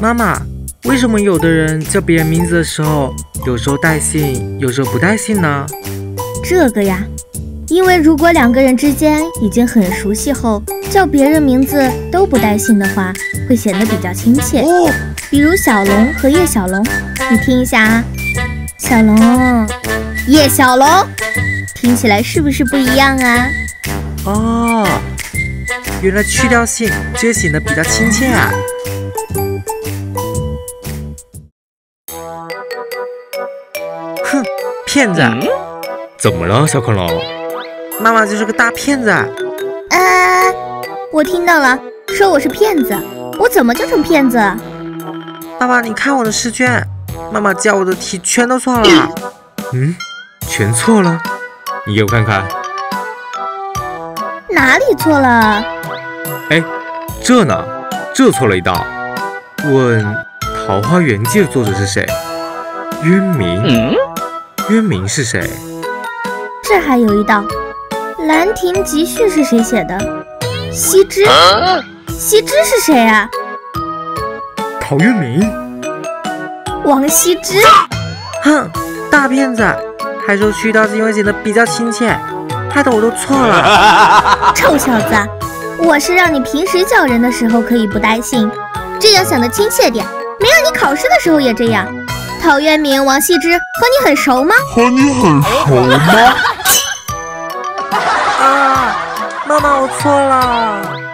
妈妈，为什么有的人叫别人名字的时候，有时候带姓，有时候不带姓呢？这个呀，因为如果两个人之间已经很熟悉后，叫别人名字都不带姓的话，会显得比较亲切。哦，比如小龙和叶小龙，你听一下啊，小龙，叶小龙，听起来是不是不一样啊？哦，原来去掉姓就显得比较亲切啊！骗子！怎么了，小恐龙？妈妈就是个大骗子！呃，我听到了，说我是骗子，我怎么就成骗子？爸爸，你看我的试卷，妈妈教我的题全都错了。嗯，全错了？你给我看看。哪里错了？哎，这呢？这错了一道。问《桃花源记》的作者是谁？渊明。渊明是谁？这还有一道，《兰亭集序》是谁写的？羲之。羲之是谁啊？陶渊明。王羲之。哼，大骗子，还说去掉字因为显得比较亲切，害得我都错了。臭小子，我是让你平时叫人的时候可以不带姓，这样显得亲切点，没让你考试的时候也这样。陶渊明、王羲之和你很熟吗？和你很熟吗？啊，妈妈，我错了。